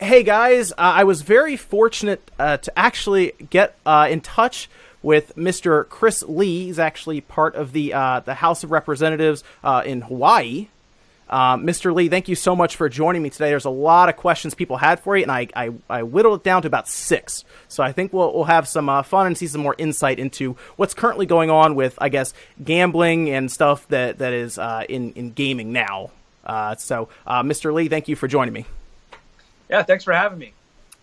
Hey guys, uh, I was very fortunate uh, to actually get uh, in touch with Mr. Chris Lee. He's actually part of the uh, the House of Representatives uh, in Hawaii. Mr. Lee, thank you so much for joining me today. There's a lot of questions people had for you, and I, I, I whittled it down to about six. So I think we'll, we'll have some uh, fun and see some more insight into what's currently going on with, I guess, gambling and stuff that, that is in, in gaming now. so, Mr. Lee, thank you for joining me. Yeah, thanks for having me.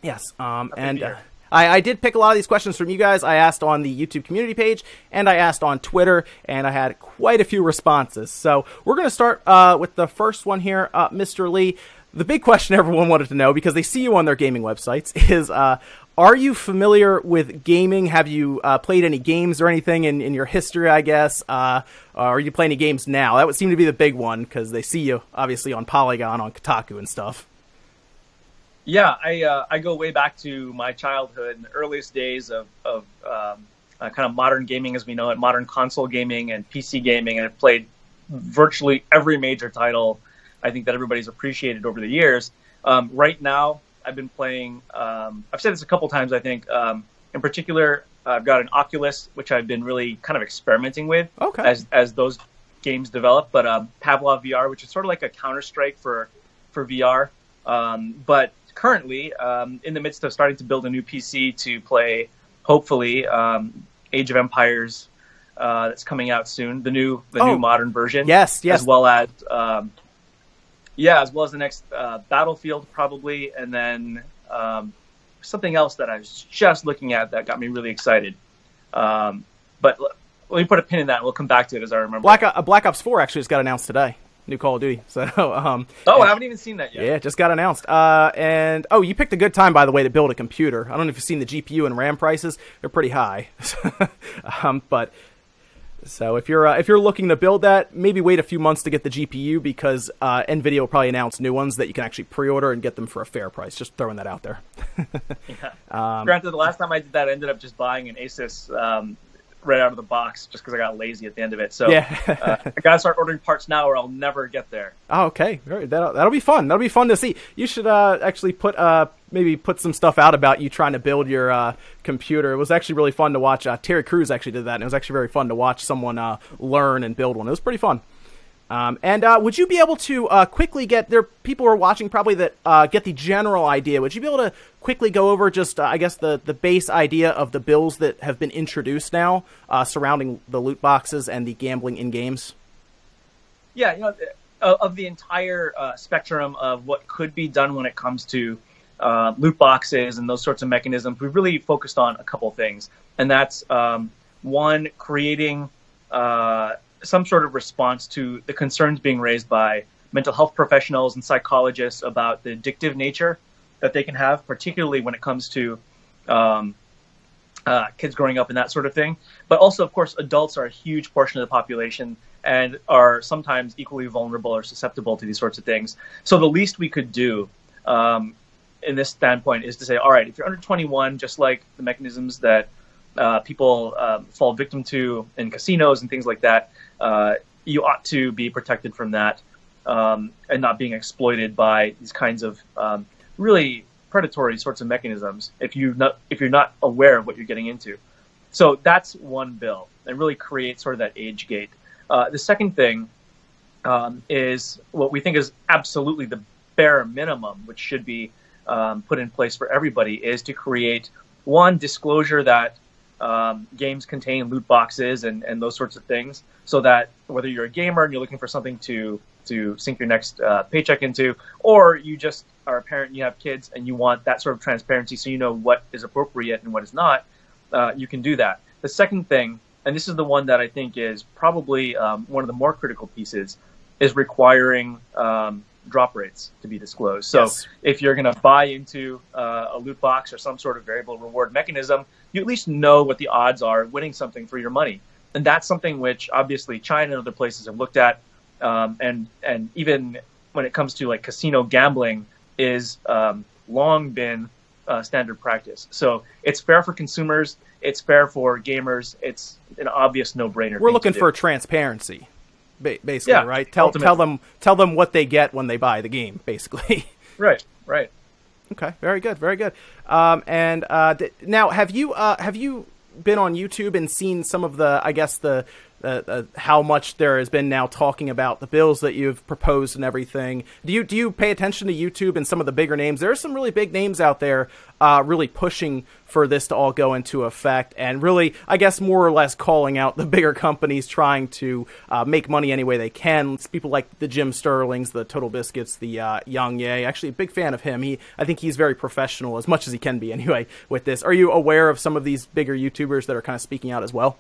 Yes, um, and uh, I, I, did pick a lot of these questions from you guys. I asked on the YouTube community page, and I asked on Twitter, and I had quite a few responses. So we're going to start uh, with the first one here, uh, Mr. Lee. The big question everyone wanted to know because they see you on their gaming websites is. Uh, are you familiar with gaming? Have you uh, played any games or anything in, in your history, I guess? Uh, are you playing any games now? That would seem to be the big one because they see you, obviously, on Polygon, on Kotaku, and stuff. Yeah, I uh, I go way back to my childhood and the earliest days of of um, uh, kind of modern gaming as we know it, modern console gaming and PC gaming, and I've played virtually every major title I think that everybody's appreciated over the years. Um, right now, I've been playing. Um, I've said this a couple times. I think, um, in particular, I've got an Oculus, which I've been really kind of experimenting with okay. as as those games develop. But um, Pavlov VR, which is sort of like a Counter Strike for for VR. Um, but currently um, in the midst of starting to build a new PC to play, hopefully, um, Age of Empires uh, that's coming out soon, the new the Oh. new modern version. Yes, yes. As well as um, yeah, as well as the next uh, Battlefield probably, and then um, something else that I was just looking at that got me really excited. Um, but l- let me put a pin in that. and We'll come back to it as I remember. Black, uh, Black Ops 4 actually just got announced today. New Call of Duty. So, um, oh, I haven't even seen that yet. yeah, it just got announced. Uh, and oh, you picked a good time, by the way, to build a computer. I don't know if you've seen the GPU and RAM prices; they're pretty high. um, but so if you're uh, if you're looking to build that, maybe wait a few months to get the GPU because uh, Nvidia will probably announce new ones that you can actually pre-order and get them for a fair price. Just throwing that out there. Yeah. Granted, the last time I did that, I ended up just buying an Asus um, right out of the box just because I got lazy at the end of it. So Yeah. uh, I gotta start ordering parts now, or I'll never get there. Oh, okay. Very, that'll, that'll be fun. That'll be fun to see. You should uh, actually put uh, maybe put some stuff out about you trying to build your uh, computer. It was actually really fun to watch. Uh, Terry Crews actually did that, and it was actually very fun to watch someone uh, learn and build one. It was pretty fun. Um, and uh, would you be able to uh, quickly get there? People are watching probably that uh, get the general idea. Would you be able to quickly go over just, uh, I guess, the the base idea of the bills that have been introduced now uh, surrounding the loot boxes and the gambling in games? Yeah, you know, uh, of the entire spectrum of what could be done when it comes to loot boxes and those sorts of mechanisms, we've really focused on a couple things, and that's um, one creating some sort of response to the concerns being raised by mental health professionals and psychologists about the addictive nature that they can have, particularly when it comes to um, uh, kids growing up and that sort of thing. But also, of course, adults are a huge portion of the population and are sometimes equally vulnerable or susceptible to these sorts of things. So the least we could do um, in this standpoint is to say, all right, if you're under 21, just like the mechanisms that uh, people um, fall victim to in casinos and things like that, uh, you ought to be protected from that um, and not being exploited by these kinds of um, really predatory sorts of mechanisms if you not if you're not aware of what you're getting into. So that's one bill and really create sort of that age gate. Uh, the second thing um, is what we think is absolutely the bare minimum, which should be um, put in place for everybody, is to create one disclosure that um, games contain loot boxes and, and those sorts of things, so that whether you're a gamer and you're looking for something to to sink your next uh, paycheck into, or you just are a parent and you have kids and you want that sort of transparency, so you know what is appropriate and what is not, uh, you can do that. The second thing, and this is the one that I think is probably um, one of the more critical pieces, is requiring um, drop rates to be disclosed. So Yes. if you're going to buy into uh, a loot box or some sort of variable reward mechanism, you at least know what the odds are of winning something for your money. And that's something which obviously China and other places have looked at, um, and and even when it comes to like casino gambling, is um, long been uh, standard practice. So it's fair for consumers, it's fair for gamers, it's an obvious no-brainer. We're looking for transparency, basically, Yeah, right? Tell ultimately. tell them tell them what they get when they buy the game, basically. right, right. Okay, very good, very good. Um, and uh, now, have you uh, have you been on YouTube and seen some of the, I guess the uh, uh, how much there has been now talking about the bills that you've proposed and everything. Do you do you pay attention to YouTube and some of the bigger names? There are some really big names out there, uh, really pushing for this to all go into effect, and really, I guess, more or less calling out the bigger companies trying to uh, make money any way they can. It's people like the Jim Sterlings, the Total Biscuits, the uh, Ye. Actually, a big fan of him. He, I think he's very professional as much as he can be anyway. With this, are you aware of some of these bigger YouTubers that are kind of speaking out as well?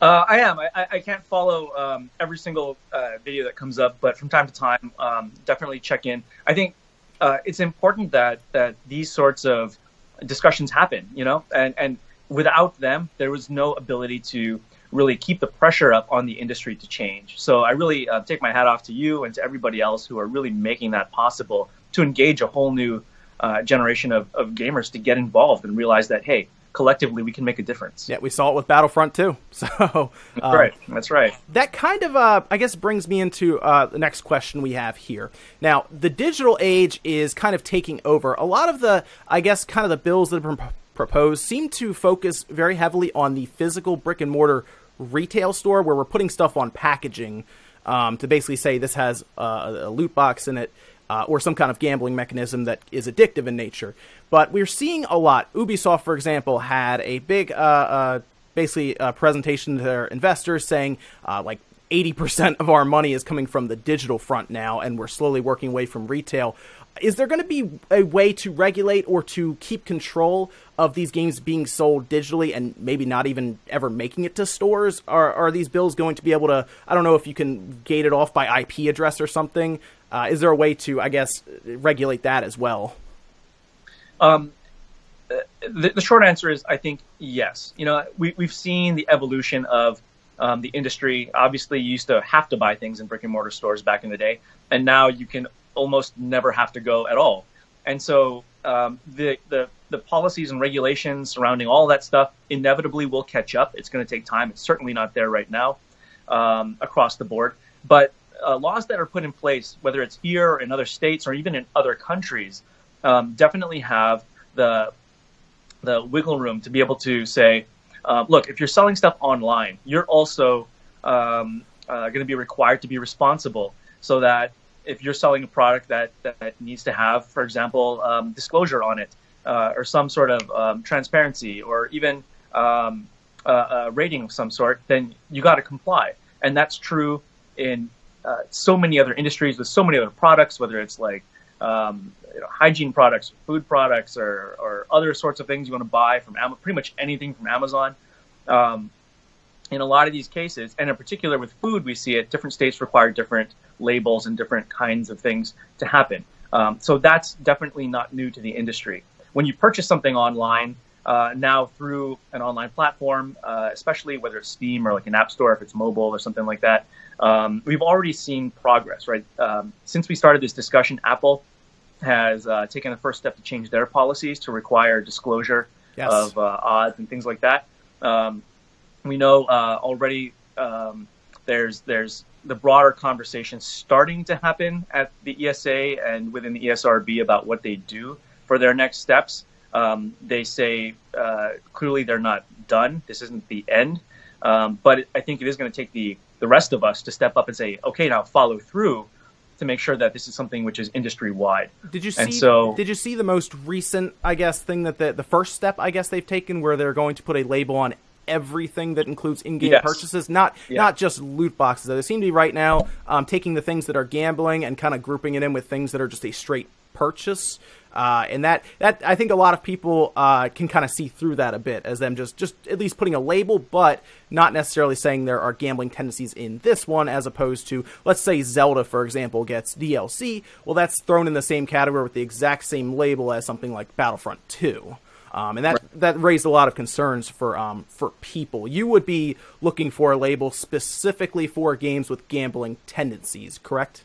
Uh, I am. I, I can't follow um, every single uh, video that comes up, but from time to time, um, definitely check in. I think uh, it's important that that these sorts of discussions happen. You know, and and without them, there was no ability to really keep the pressure up on the industry to change. So I really uh, take my hat off to you and to everybody else who are really making that possible to engage a whole new uh, generation of, of gamers to get involved and realize that hey collectively we can make a difference. Yeah, we saw it with Battlefront too. So um, right, that's right. That kind of, uh, I guess, brings me into uh, the next question we have here. Now, the digital age is kind of taking over. A lot of the, I guess, kind of the bills that have been proposed seem to focus very heavily on the physical brick and mortar retail store, where we're putting stuff on packaging um, to basically say this has uh, a loot box in it uh, or some kind of gambling mechanism that is addictive in nature. But we're seeing a lot. Ubisoft, for example, had a big, uh, uh, basically, a presentation to their investors saying, uh, like, 80% of our money is coming from the digital front now, and we're slowly working away from retail. Is there going to be a way to regulate or to keep control of these games being sold digitally and maybe not even ever making it to stores? Are, are these bills going to be able to, I don't know if you can gate it off by IP address or something, uh, is there a way to, I guess, regulate that as well? Um, the, the, short answer is, I think yes. You know, we, we've seen the evolution of um, the industry. Obviously, you used to have to buy things in brick and mortar stores back in the day, and now you can almost never have to go at all. And so um, the, the the policies and regulations surrounding all that stuff inevitably will catch up. It's going to take time. It's certainly not there right now um, across the board. But uh, laws that are put in place, whether it's here or in other states or even in other countries, um, definitely have the the wiggle room to be able to say, uh, look, if you're selling stuff online, you're also um, uh, going to be required to be responsible, so that if you're selling a product that that needs to have, for example, um, disclosure on it, uh, or some sort of um, transparency, or even um, a, a rating of some sort, then you got to comply, and that's true in uh, so many other industries with so many other products, whether it's like um, you know, hygiene products, food products, or, or other sorts of things you want to buy from Am- pretty much anything from Amazon. Um, in a lot of these cases, and in particular with food, we see it. Different states require different labels and different kinds of things to happen. Um, so that's definitely not new to the industry. When you purchase something online uh, now through an online platform, uh, especially whether it's Steam or like an app store, if it's mobile or something like that, um, we've already seen progress, right? Um, since we started this discussion, Apple has uh, taken the first step to change their policies to require disclosure yes. of uh, odds and things like that. Um, we know uh, already um, there's there's the broader conversation starting to happen at the ESA and within the ESRB about what they do for their next steps. Um, they say uh, clearly they're not done. This isn't the end, um, but I think it is going to take the the rest of us to step up and say, okay, now follow through to make sure that this is something which is industry wide. Did you see? And so, did you see the most recent, I guess, thing that the the first step I guess they've taken where they're going to put a label on everything that includes in-game yes. purchases, not yeah. not just loot boxes. They seem to be right now um, taking the things that are gambling and kind of grouping it in with things that are just a straight purchase. Uh, and that that I think a lot of people uh, can kind of see through that a bit as them just just at least putting a label, but not necessarily saying there are gambling tendencies in this one, as opposed to let's say Zelda, for example, gets DLC. Well, that's thrown in the same category with the exact same label as something like Battlefront Two. Um, and that right. that raised a lot of concerns for um, for people. You would be looking for a label specifically for games with gambling tendencies, correct?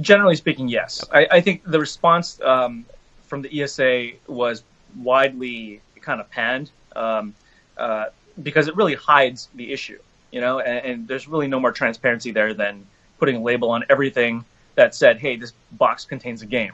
Generally speaking, yes. I, I think the response um, from the ESA was widely kind of panned um, uh, because it really hides the issue, you know, and, and, there's really no more transparency there than putting a label on everything that said, "Hey, this box contains a game."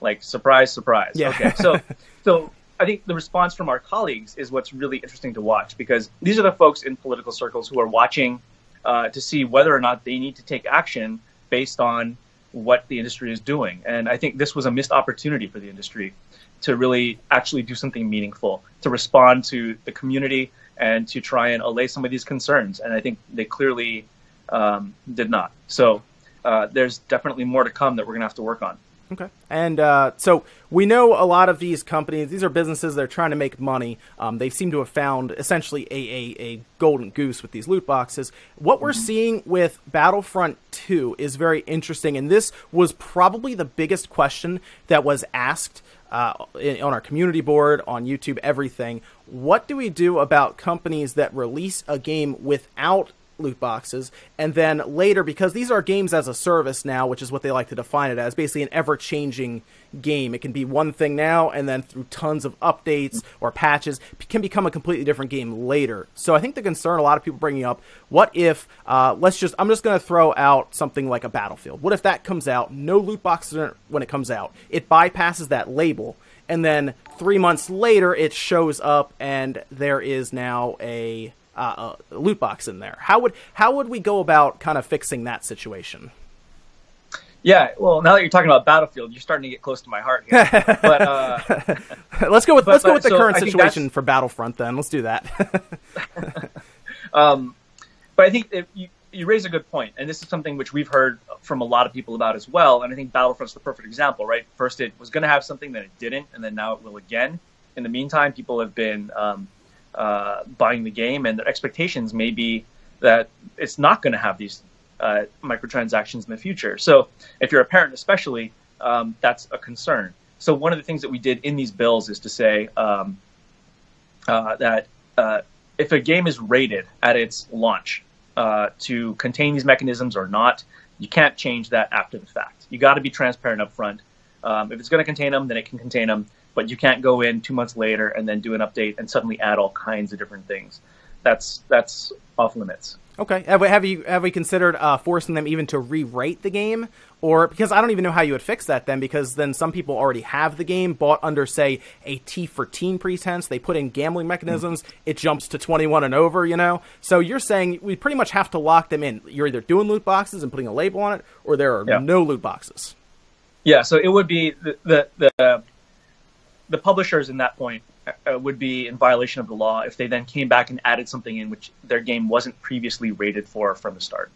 Like surprise, surprise. Yeah. Okay, so so I think the response from our colleagues is what's really interesting to watch because these are the folks in political circles who are watching uh, to see whether or not they need to take action based on what the industry is doing. And I think this was a missed opportunity for the industry to really actually do something meaningful, to respond to the community and to try and allay some of these concerns. And I think they clearly um, did not. So uh, there's definitely more to come that we're going to have to work on. Okay. And uh, so we know a lot of these companies, these are businesses that are trying to make money. Um, they seem to have found essentially a, a, a, golden goose with these loot boxes. What we're seeing with Battlefront 2 is very interesting. And this was probably the biggest question that was asked uh, in, on our community board, on YouTube, everything. What do we do about companies that release a game without loot boxes, and then later, because these are games as a service now, which is what they like to define it as, basically an ever changing game. It can be one thing now, and then through tons of updates or patches, can become a completely different game later. So I think the concern a lot of people bringing up, what if, uh, let's just, I'm just going to throw out something like a Battlefield. What if that comes out, no loot boxes when it comes out? It bypasses that label and then three months later it shows up and there is now a uh, a loot box in there. How would how would we go about kind of fixing that situation? Yeah, well, now that you're talking about Battlefield, you're starting to get close to my heart here. but uh, let's go with but, let's go with the so current situation for Battlefront. Then let's do that. um, but I think you you raise a good point, and this is something which we've heard from a lot of people about as well. And I think Battlefront's the perfect example, right? First, it was going to have something, then it didn't, and then now it will again. In the meantime, people have been um, uh, buying the game, and their expectations may be that it's not going to have these uh, microtransactions in the future. So if you're a parent, especially, um, that's a concern. So one of the things that we did in these bills is to say um, uh, that uh, if a game is rated at its launch uh, to contain these mechanisms or not, you can't change that after the fact. You got to be transparent up front. Um, if it's going to contain them, then it can contain them but you can't go in two months later and then do an update and suddenly add all kinds of different things. That's that's off limits. Okay. Have you have we considered uh, forcing them even to rewrite the game, or because I don't even know how you would fix that then? Because then some people already have the game bought under say a T for teen pretense. They put in gambling mechanisms. Mm-hmm. It jumps to twenty one and over. You know. So you're saying we pretty much have to lock them in. You're either doing loot boxes and putting a label on it, or there are yeah. no loot boxes. Yeah. So it would be the the, the the publishers in that point uh, would be in violation of the law if they then came back and added something in which their game wasn't previously rated for from the start.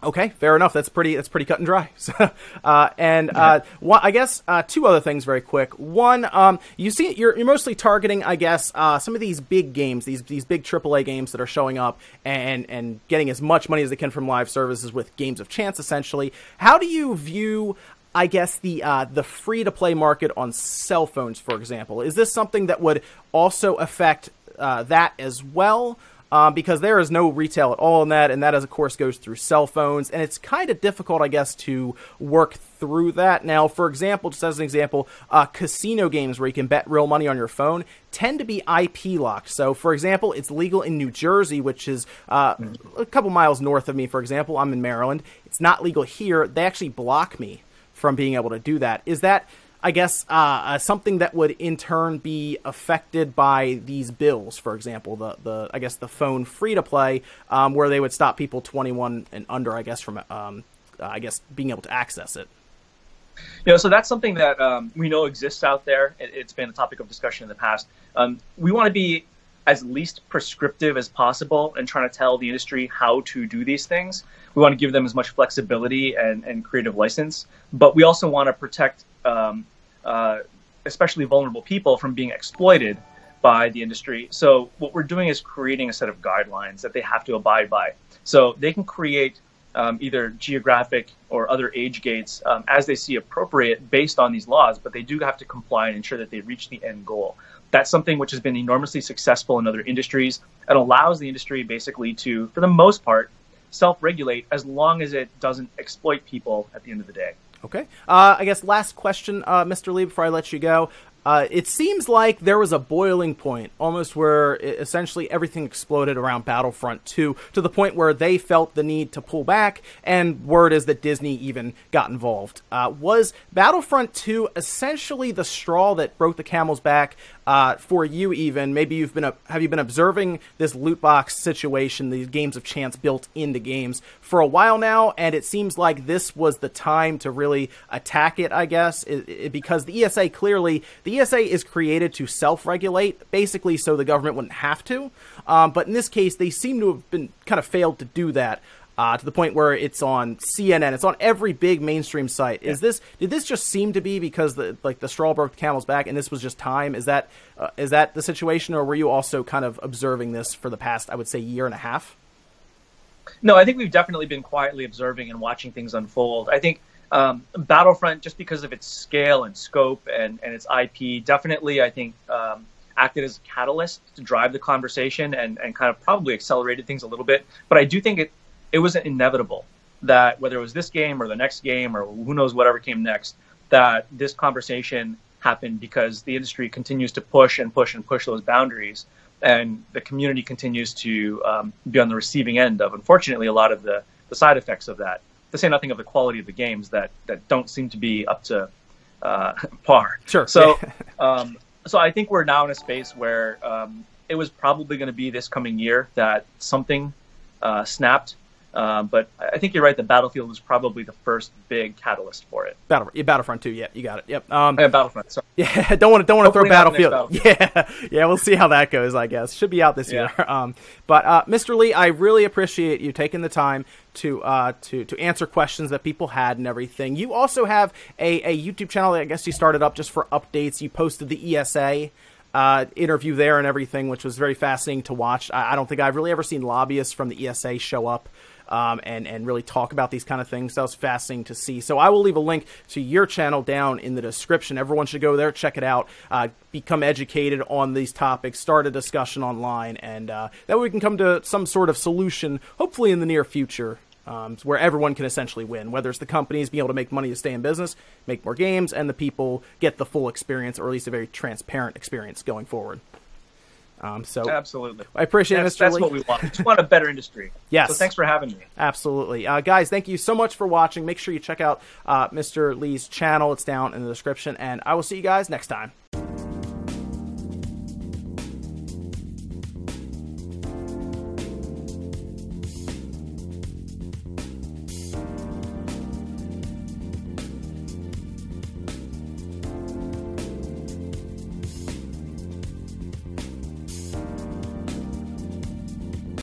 Okay, fair enough. That's pretty. That's pretty cut and dry. uh, and uh, one, I guess uh, two other things very quick. One, um, you see, you're, you're mostly targeting, I guess, uh, some of these big games, these these big AAA games that are showing up and and getting as much money as they can from live services with games of chance, essentially. How do you view I guess the uh, the free to play market on cell phones, for example, is this something that would also affect uh, that as well? Um, because there is no retail at all in that, and that, of course, goes through cell phones, and it's kind of difficult, I guess, to work through that. Now, for example, just as an example, uh, casino games where you can bet real money on your phone tend to be IP locked. So, for example, it's legal in New Jersey, which is uh, a couple miles north of me. For example, I'm in Maryland. It's not legal here. They actually block me from being able to do that. Is that, I guess, uh, uh, something that would in turn be affected by these bills? For example, the the I guess the phone free to play, um, where they would stop people 21 and under, I guess, from um, uh, I guess being able to access it. You know, so that's something that um, we know exists out there. It, has been a topic of discussion in the past. Um, we want to be as least prescriptive as possible and trying to tell the industry how to do these things. We want to give them as much flexibility and, and creative license, but we also want to protect um, uh, especially vulnerable people from being exploited by the industry. So what we're doing is creating a set of guidelines that they have to abide by. So they can create um, either geographic or other age gates um, as they see appropriate based on these laws, but they do have to comply and ensure that they reach the end goal that's something which has been enormously successful in other industries. and allows the industry basically to, for the most part, self regulate as long as it doesn't exploit people at the end of the day. Okay. Uh, I guess last question, uh, Mr. Lee, before I let you go. Uh, it seems like there was a boiling point, almost where it, essentially everything exploded around Battlefront 2 to the point where they felt the need to pull back, and word is that Disney even got involved. Uh, was Battlefront 2 essentially the straw that broke the camel's back uh, for you? Even maybe you've been have you been observing this loot box situation, these games of chance built into games for a while now, and it seems like this was the time to really attack it. I guess it, it, because the ESA clearly the ESA is created to self-regulate, basically, so the government wouldn't have to. Um, but in this case, they seem to have been kind of failed to do that. Uh, to the point where it's on CNN, it's on every big mainstream site. Yeah. Is this did this just seem to be because the like the straw broke the camel's back, and this was just time? Is that uh, is that the situation, or were you also kind of observing this for the past, I would say, year and a half? No, I think we've definitely been quietly observing and watching things unfold. I think um, Battlefront, just because of its scale and scope and, and its IP, definitely, I think, um, acted as a catalyst to drive the conversation and, and kind of probably accelerated things a little bit. But I do think it, it was inevitable that whether it was this game or the next game or who knows whatever came next, that this conversation happened because the industry continues to push and push and push those boundaries. And the community continues to um, be on the receiving end of, unfortunately, a lot of the, the side effects of that to say nothing of the quality of the games that that don't seem to be up to uh, par. Sure. So, um, so I think we're now in a space where um, it was probably going to be this coming year that something uh, snapped um, but I think you're right. The Battlefield was probably the first big catalyst for it. Battle, yeah, Battlefront 2. Yeah, you got it. Yep. Um, yeah, Battlefront. Sorry. Yeah, don't want to don't want to throw Battlefield. Battlefield. Yeah, yeah. We'll see how that goes. I guess should be out this yeah. year. Um, but uh, Mr. Lee, I really appreciate you taking the time to uh, to to answer questions that people had and everything. You also have a, a YouTube channel that I guess you started up just for updates. You posted the ESA. Uh, interview there and everything, which was very fascinating to watch. I, I, don't think I've really ever seen lobbyists from the ESA show up um, and and really talk about these kind of things. That was fascinating to see. So I will leave a link to your channel down in the description. Everyone should go there, check it out, uh, become educated on these topics, start a discussion online, and uh, that way we can come to some sort of solution, hopefully in the near future. Um, where everyone can essentially win, whether it's the companies being able to make money to stay in business, make more games, and the people get the full experience, or at least a very transparent experience going forward. Um, so absolutely, I appreciate that's, it, Mr. That's Lee. what we want. We want a better industry. yes. So thanks for having me. Absolutely, uh, guys. Thank you so much for watching. Make sure you check out uh, Mr. Lee's channel. It's down in the description, and I will see you guys next time.